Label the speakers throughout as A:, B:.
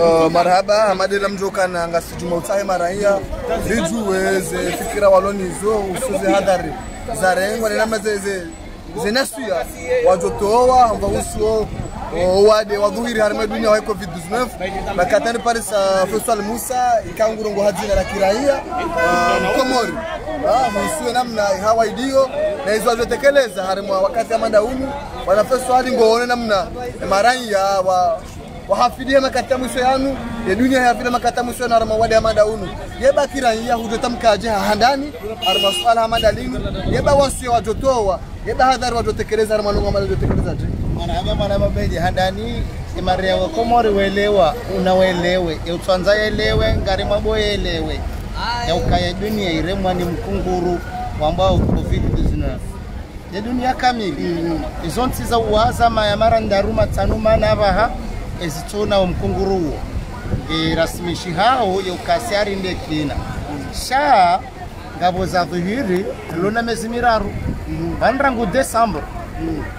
A: Uh, marhaba hamadela mjokana ngasijuma utsahe maraiya rijuweze fikira walonizo usuze hadari zarengwa nenama zeze zenasuya wajotowa mva usuo wade wadhuhiri harima dunia wa covid 19 bakatani paris fesal musa ikangurongo hadzina la kiraia. Uh, mkomori Ah, musuwe namna hawaidio na hizo wazotekeleza harima wakati amanda unu wanafeswali ngoone namna maraiya wa wahafidie makata mwisho yanu. Ya dunia yafide makata mwisho yanu arama wade amada unu. Yeba kiraiya hujota mkaje handani arama swala amada linu. Yeba wasi wajotowa yeba hadhari wajotekeleza arama amada jotekeleza wajotekeleza je
B: marahaba marahaba beje handani imarewa komori welewa unawelewe yautwanza yelewe ngari mabo yelewe. Yaukaya dunia iremwa ni mkunguru wambao covid 19 ya dunia kamili. Izo nsi za uwaza mayamara ndaruma tanuma na vaha ezitsona uwo irasimishi hao yaukasi arinde kina. Sha ngabo za dhuhiri lona mezi miraru vanrangu december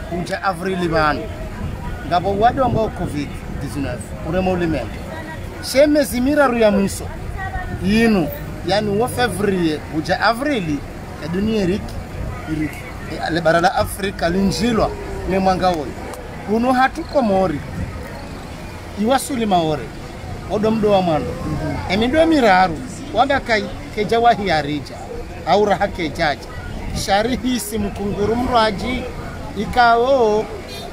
B: kuja avrili vanu ngabo wadi wambao covid 19 urema ulimwengu she mezi miraru ya mwiso yinu yani wo fevrier kuja avrili ya dunia iriki iriki bara la afrika linjilwa ne mwanga woyo. Kuno hatukomori iwasuli maore. Odo mdo wa mwando. Emindo miraru. Wanga kai keja wahiarija au raha kejaja shari hisi mkunguru mraji. Ikawo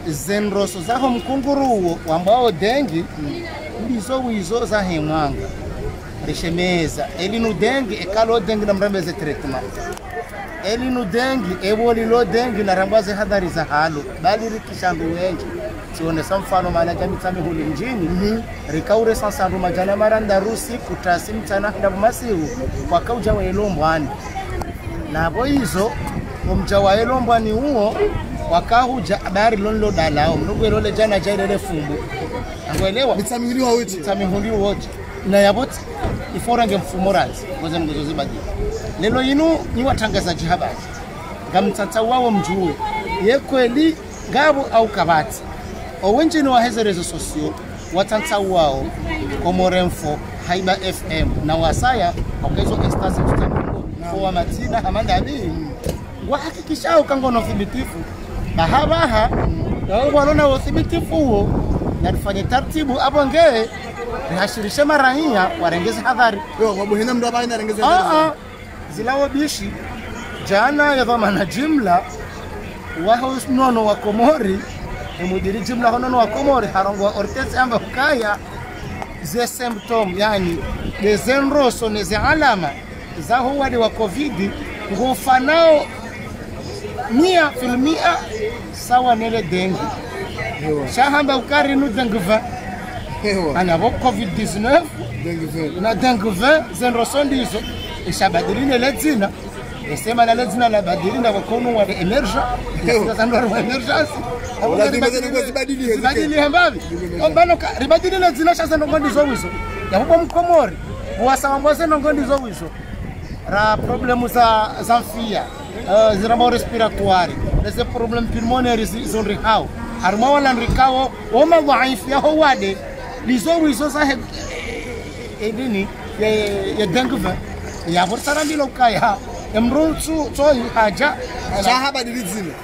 B: zenroso zaho mkunguru uwo wambao dengi ndizo wizo za hemwanga rishemeza elinu dengi ekalo dengi na mrembeze treatment elinu dengi evolilo dengi na rambaze hadhari za halo bali rikishandu wengi. Sionesa mfano maana jami njini. Huli -hmm. rikaure sansandu majana maranda rusi kutasi mtana ndabu masihu. Kwakauja wa navo izo omja wa elombwani uwo wakahuja bari lonlo dalao. Mnugwelole jana jairele fumbu. Angwelewa mitsamihuli wote na yavoti iforange mfumo razi. Ngoze zibadi lelo inu ni watangazaji habari ngamtsatsa wawo mjuwe yekweli ngabo au kabati. Owenjini ni heze rezo sosio. Watsatsa wawo komoremfo haiba fm na wasaya okaizo estasi tutamungo fowa matina hamandabi wahakikishao ukangono thibitifu. Bahabaha walona uthibitifu huo na tufanye taratibu apo ngee rihashirishe marahia warengeze hadhari.
A: Mndu rengeza
B: Ah, ah, zilawo bishi jana yadhamana jimla waho nono wa komori emudiri jimla honono wa komori harongo ortesi amba hukaya ze symptom yani lezenroso neze alama zaho wadi wa covid ngofanao mia filmia sawa nele dengi shahamba ukari nu
A: hewa
B: anavo covid-19
A: dengi vele
B: na Dangvin zinrosondizo ishabadilile ile jina isema na ile jina labadilina kwa kono wa
A: emerja sasa ndo wa emergency
B: zibadilile mbavi ombano ribadilile jina sasa ndo ngondizo wizo yapo mkomori buwasa mbose ndo ngondizo wizo ra problemu za za mfia uh, ziramba respiratoire lese problemu pulmonaire zonri hao arimo wala nrikawo oma dhaifu yaho wade lizo wizo za he edini ya ya dengue. Ya borsara ndilo kaya emru tsu tso haja.
A: Shahabadili dzina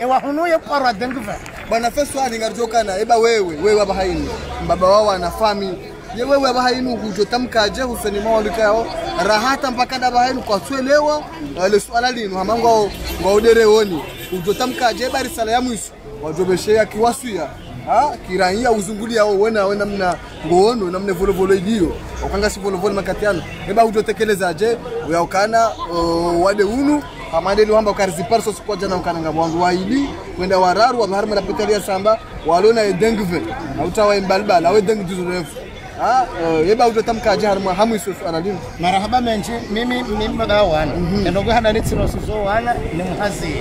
B: ewa huno ya parwa dengue.
A: Bwana feswali ngarjokana eba wewe wewe abahaini mbaba wao ana fami. Ye wewe abahaini hujotamkaje huseni mawalikayo rahata mpaka dabahaini kwa twelewa le swala lino hamango ngaudere woni hujotamkaje bari sala ya mwisho wajobeshea kiwasuya ha? Kiraia uzunguli yao wena wena mna ngono namne volo volo hiyo ukanga si volo volo makatiano. Eba hujotekelezaje uyaokana uh, wade unu. Amadeli wamba ukarizipara sosi kwa jana ukananga wangu. Waili kwenda wararu wa mahari na pitalia samba walona edengve na utawa imbalbala awe dengu tuzurefu refu. Ha? Uh, yeba ujotamka aje harma hamu iso analini
B: marahaba menji mimi mimi baba wana. Ndogo hana nitsino sizo wana ni
A: muhazi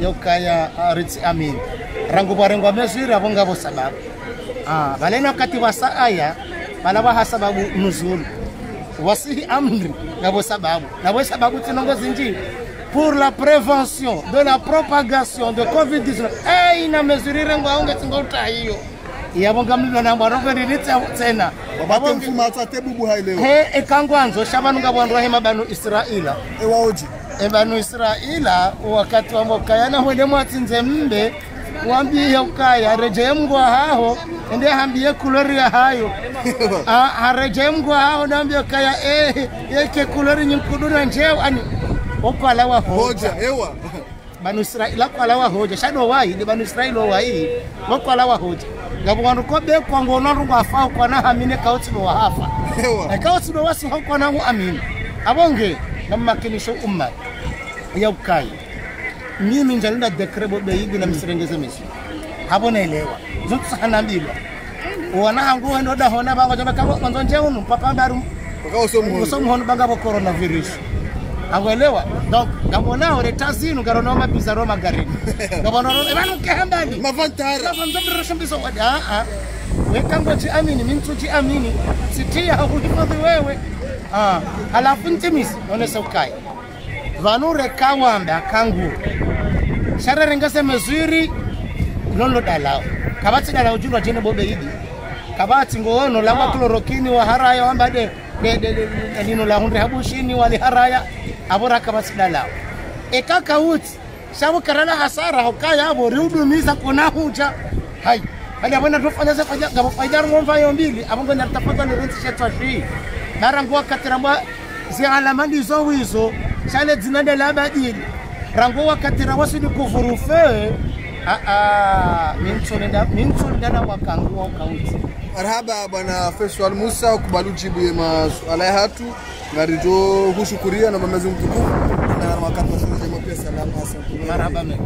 B: yokaya uh, ritsi amin rangubwarengwa mesure avo ngavo sababu ah, valena wakati wa saaya valava ha sababu muzulu wasihi amri ngavo sababu navo sababu tsinongo zinji pour la prévention de la propagation de covid-19. Aina mesure irengwa aunge tsingoutayiyo yavo
A: ngamlilonambwa rongweriri tsena? Vavatempfumatsa tebubuhaileo
B: he ekangwanzo xa vanhu nga vonrwahima vanhu israila.
A: Ewaoji
B: evanhu israila wakati wamokayana wele mwatsinze mbe wambiye ukaya rejeye mgwa haho ende hambiye kuloria hayo. Ah, harejeye mngwa haho nambie kaya eh yeke kulori nyinkuduna njeo ani okwala wa hoja.
A: Ewa.
B: Banu israeli kwala wa hoja shado wai de banu israeli wayi okwala wa hoja. Ngabo wandu ko be ngono rungu afa kwana hamine kauti wa hafa.
A: Ewa.
B: Ekawasido wasi hokwana mu amini abonge namakinisho umma ya ukai mimi njalinda dekrebo beigi na misirengeze misi hapo naelewa. Zutu sana mbilo wana hangu wendo da hona bango jamba kama nje njeunu papa baru
A: wakaoso mhono
B: usomu hono banga bo coronavirus. Angwelewa donc ngabona ore roma garini ngabona ro ebanu kehambali.
A: Mavantara.
B: Mavamzabrashimbiso wadi. Aa wekango jiamini mintu jiamini sitia hakuhifadhi wewe. Ah, halafu ntimisi onese ukai. Vanu rekawambe akangu sharerengese mezwiri lolo dalao kabati dalao julwa jene bobe idi. Kabati ngoono lama klorokini wa haraya wamba de lino la hunde habushini wali haraya. Abora kabati dalao ekaka uti shabu karala hasara hokaya abo riudumisa kuna huja hai hali abona tufanya ze fajar gabo fajar mwomfa yombili abongo na tapata ni rinsi shetwa shi mara ngwa zi alamani zo wizo shale zinande la badili rango wakatira wasidi kuvurufe a wakangua mintsonenda mintsonenda wakangu wa kaunti.
A: Marhaba bwana Faisal Musa kubalu jibu ya masuala ya hatu ngarijo hushukuria na mamezi mtukufu na wakati wa salama asante
B: marhaba mengi